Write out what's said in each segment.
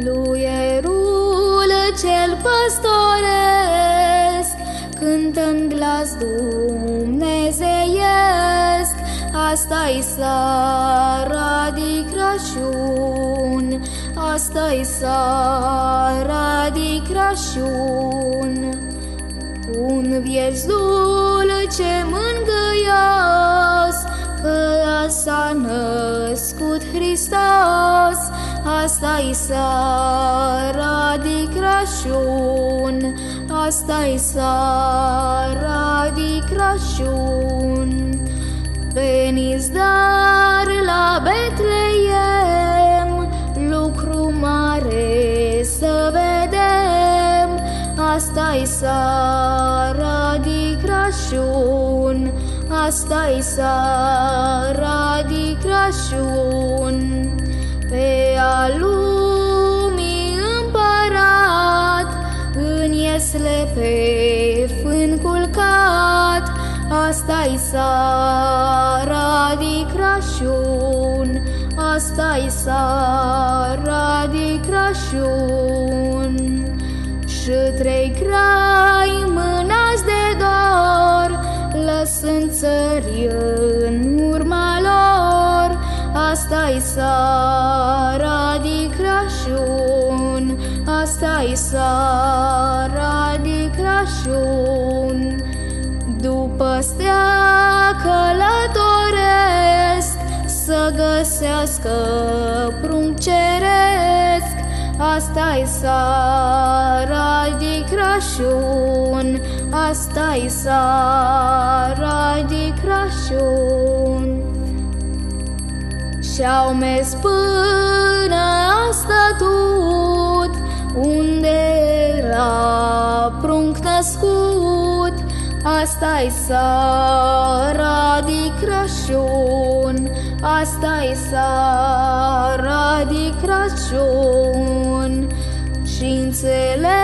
Fluierul cel păstoresc cântă în glas dumnezeiesc, Asta-i seara de Crăciun, Asta-i seara de Crăciun. Un vierț dulce mângâios, Că s-a născut Hristos, Asta-i seara de Crăciun, Asta-i seara de Crăciun. Veniți dar la Betleem, lucru mare să vedem, Asta-i seara de Crăciun, Asta-i seara de Crăciun. Pe a lumii împărat, în iesle pe fân culcat, Asta-i seara de Crăciun, Asta-i seara de Crăciun. Și trei grai mânați de dor, Lăsând țări în urma lor, Asta-i seara de Crăciun, Asta-i seara de Crăciun. După stea călătoresc Să găsească prunc ceresc. Asta-i seara de Crăciun. Asta-i seara de Crăciun. Și-au mers până a Asta-i seara de Crăciun, Asta-i seara de Crăciun. Și înțelegând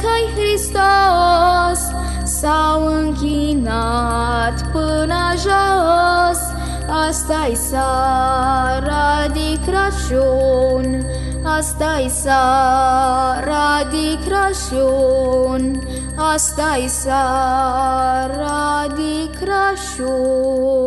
că-i Hristos, S-au închinat până jos, Asta-i seara de Crăciun, Asta-i seara de Crăciun, Asta-i seara de Crăciun.